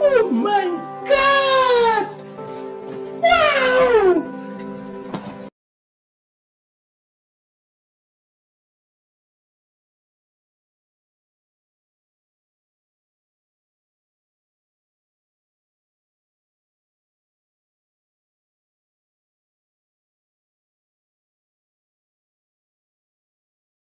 Oh my God!